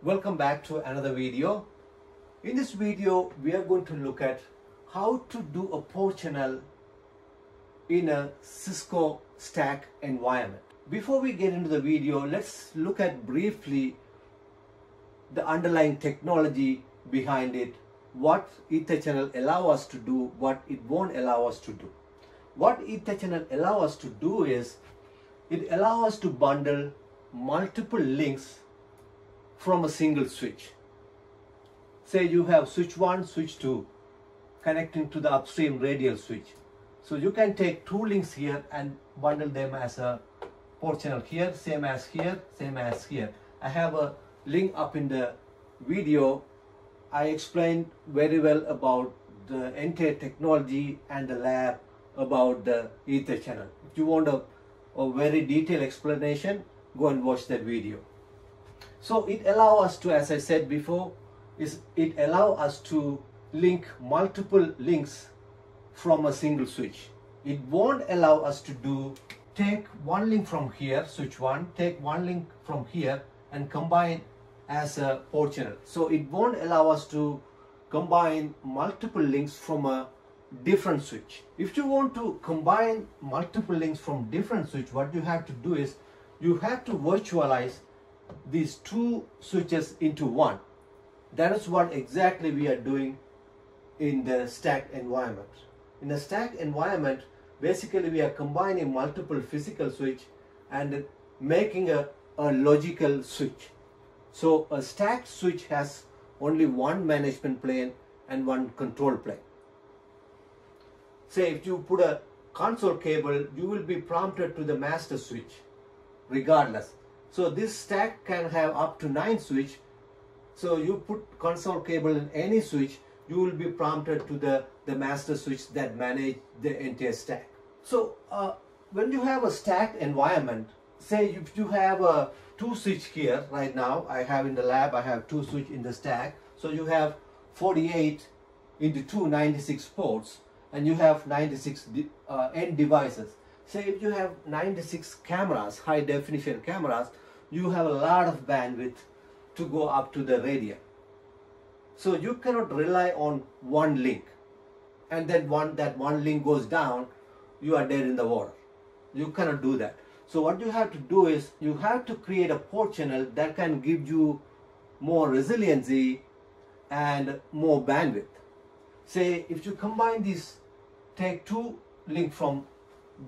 Welcome back to another video. In this video, we are going to look at how to do a port channel in a Cisco stack environment. Before we get into the video, let's look at briefly the underlying technology behind it, what Ether channel allow us to do, what it won't allow us to do. What Ether channel allow us to do is, it allow us to bundle multiple links from a single switch. Say you have switch 1, switch 2 connecting to the upstream radial switch. So you can take two links here and bundle them as a port channel here, same as here, same as here. I have a link up in the video. I explained very well about the entire technology and the lab about the ether channel. If you want a, a very detailed explanation, go and watch that video. So it allow us to, as I said before, is it allow us to link multiple links from a single switch. It won't allow us to do take one link from here, switch one, take one link from here and combine as a port channel. So it won't allow us to combine multiple links from a different switch. If you want to combine multiple links from different switch, what you have to do is you have to virtualize these two switches into one. That is what exactly we are doing in the stack environment. In the stack environment, basically we are combining multiple physical switch and making a, a logical switch. So a stacked switch has only one management plane and one control plane. Say if you put a console cable, you will be prompted to the master switch regardless. So this stack can have up to nine switch. So you put console cable in any switch, you will be prompted to the, the master switch that manage the entire stack. So uh, when you have a stack environment, say if you have a two switch here right now, I have in the lab, I have two switch in the stack. So you have 48 into two 96 ports and you have 96 uh, end devices. Say if you have 96 cameras, high definition cameras, you have a lot of bandwidth to go up to the radial. So you cannot rely on one link and then one that one link goes down, you are dead in the water. You cannot do that. So what you have to do is you have to create a port channel that can give you more resiliency and more bandwidth. Say if you combine these, take two link from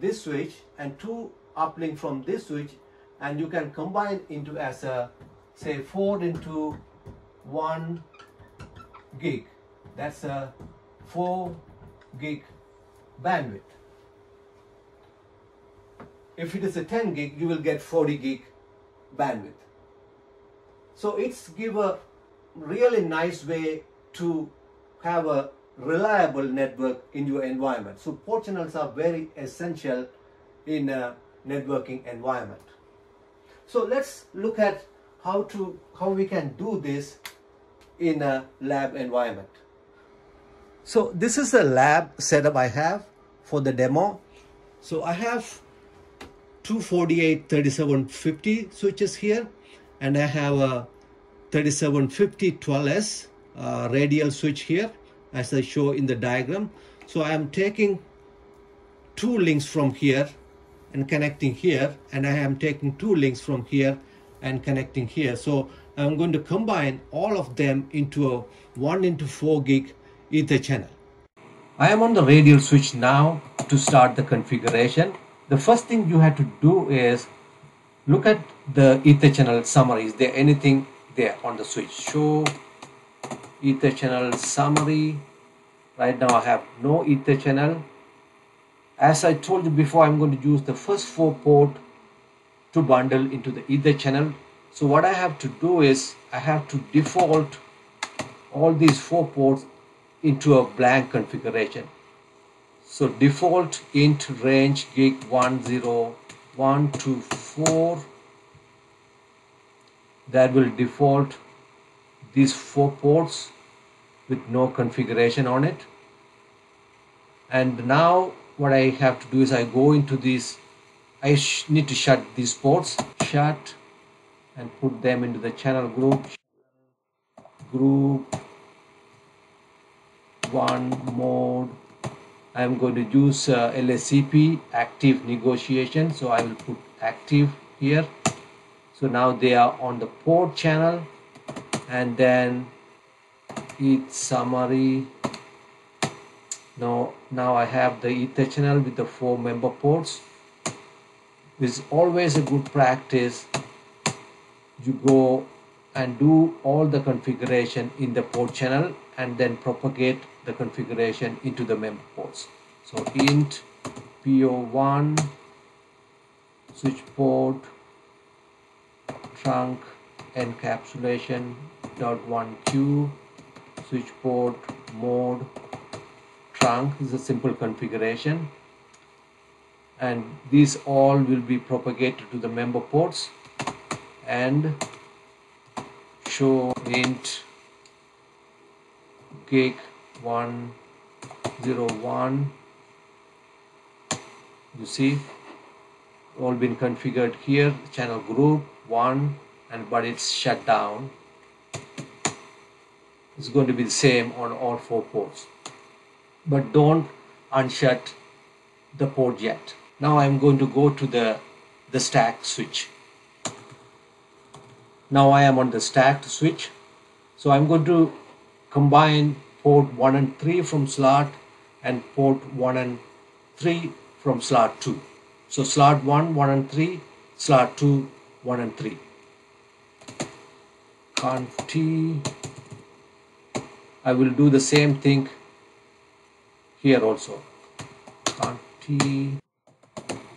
this switch and two uplink from this switch and you can combine into as a say 4 into 1 gig. That's a 4 gig bandwidth. If it is a 10 gig you will get 40 gig bandwidth. So it's give a really nice way to have a reliable network in your environment so port channels are very essential in a networking environment so let's look at how to how we can do this in a lab environment. So this is the lab setup I have for the demo. So I have two 48 3750 switches here and I have a 3750 12S uh, radial switch here as I show in the diagram. So I am taking two links from here and connecting here and I am taking two links from here and connecting here. So I'm going to combine all of them into a 1 into 4 gig ether channel. I am on the radial switch now to start the configuration. The first thing you have to do is look at the ether channel summary is there anything there on the switch? Show ether channel summary right now I have no ether channel as I told you before, I'm going to use the first four port to bundle into the ether channel. So what I have to do is I have to default all these four ports into a blank configuration. So default int range gig 10124 that will default these four ports with no configuration on it. And now what I have to do is I go into this I need to shut these ports shut and put them into the channel group. Group one mode. I'm going to use uh, LACP active negotiation. So I will put active here. So now they are on the port channel and then ETH summary. Now now I have the ether channel with the four member ports. Is always a good practice. You go and do all the configuration in the port channel and then propagate the configuration into the member ports. So int po1 switch port trunk encapsulation dot one q switch port mode trunk. Is a simple configuration. And these all will be propagated to the member ports and show int gig 101 you see all been configured here. Channel group 1 and but it's shut down it's going to be the same on all four ports. But don't unshut the port yet. Now I'm going to go to the the stack switch. Now I am on the stacked switch. So I'm going to combine port 1 and 3 from slot and port 1 and 3 from slot 2 so slot 1 1 and 3 slot 2 1 and 3 conf t I will do the same thing here also. Conf t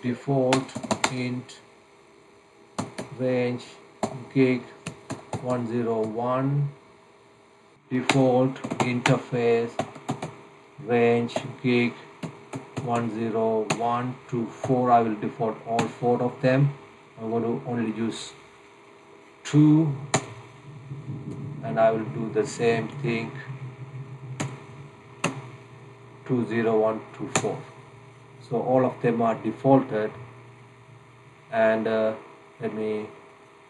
default int range gig 101 default interface range gig 101 to 4 I will default all four of them. I'm going to only use two and I will do the same thing. 20124 so all of them are defaulted. And uh, let me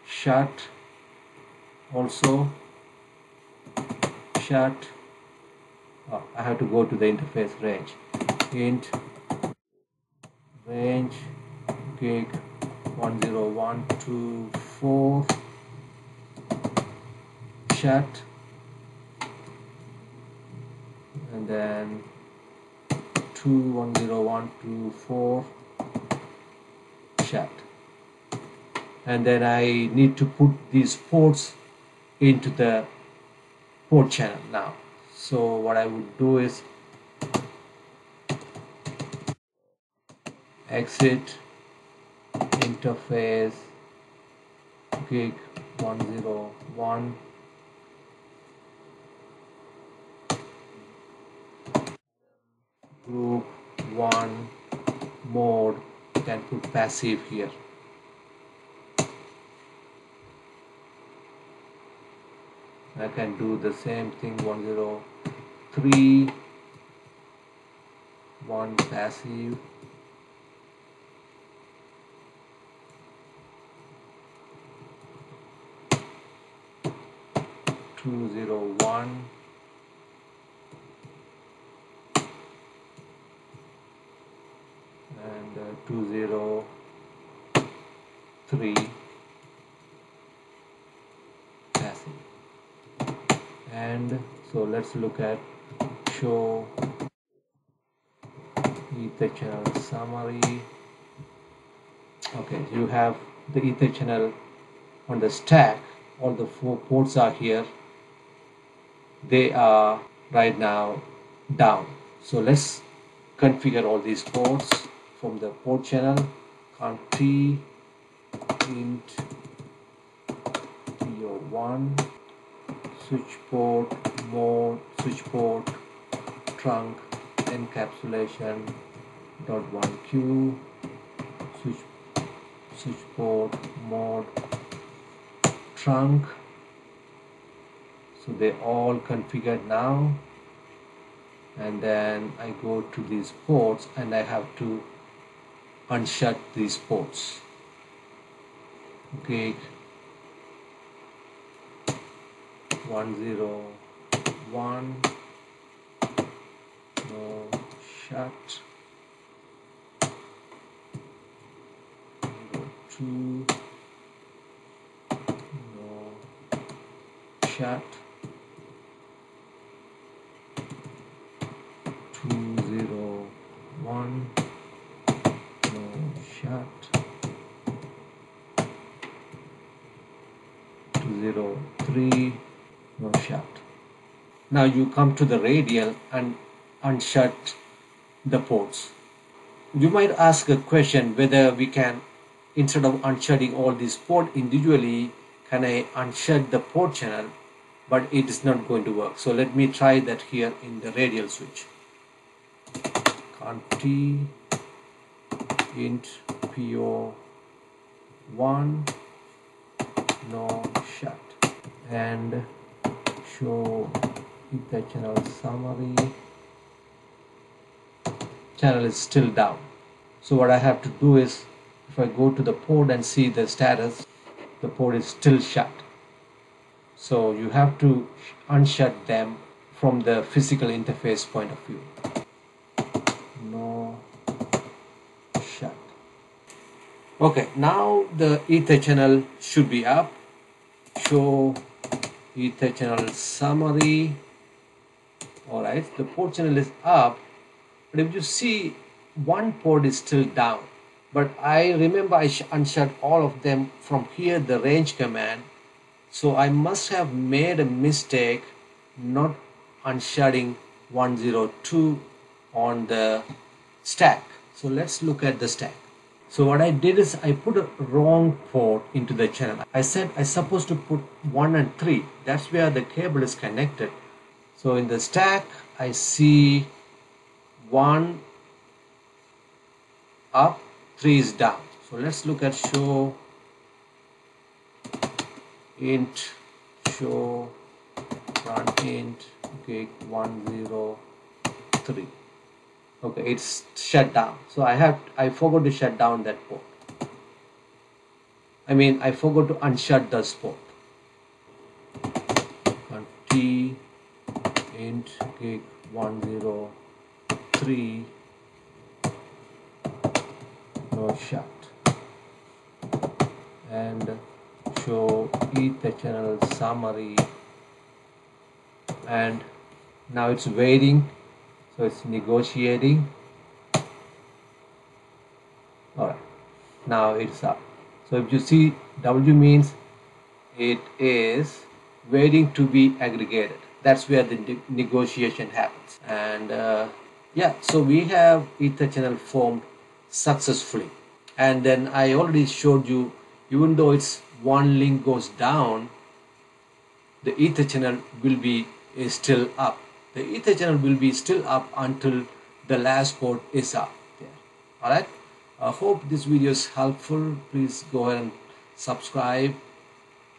shut also. Shut. Oh, I have to go to the interface range. Int range gig 10124 shut and then 210124 shut and then I need to put these ports into the port channel now. So what I would do is exit interface gig 101 group 1 mode can put passive here. I can do the same thing 103 1 passive. Two zero one and uh, two zero three. Passive and so let's look at show. Ether channel summary. Okay you have the ether channel on the stack. All the four ports are here. They are right now down. So let's configure all these ports from the port channel. T int po1 switch port mode switch port trunk encapsulation dot one q switch switch port mode trunk. So they all configured now. And then I go to these ports and I have to unshut these ports zero. One. No. Shut. Zero two. No. Shut now you come to the radial and unshut the ports. You might ask a question whether we can instead of unshutting all these ports individually can I unshut the port channel? But it is not going to work. So let me try that here in the radial switch. Conf t int po 1 no shut. And show ether channel summary channel is still down. So what I have to do is if I go to the port and see the status the port is still shut. So you have to unshut them from the physical interface point of view. No shut. Okay now the ether channel should be up. Show ether channel summary alright the port channel is up but if you see one port is still down. But I remember I unshut all of them from here the range command. So I must have made a mistake not unshutting 102 on the stack. So let's look at the stack. So what I did is I put a wrong port into the channel. I said I supposed to put 1 and 3 that's where the cable is connected so in the stack I see 1 up 3 is down. So let's look at show int show run int okay 103 okay it's shut down. So I have I forgot to shut down that port. I mean I forgot to unshut the port t int gig 103 no shut. And show ether channel summary. And now it's waiting so it's negotiating. All right now it's up. So if you see W means it is waiting to be aggregated that's where the negotiation happens. And uh, yeah so we have ether channel formed successfully. And then I already showed you even though it's one link goes down the ether channel will be is still up. The ether channel will be still up until the last port is up there. All right I hope this video is helpful. Please go ahead and subscribe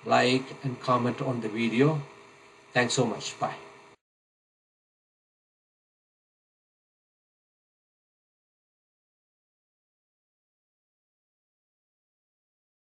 like and comment on the video thanks so much. Bye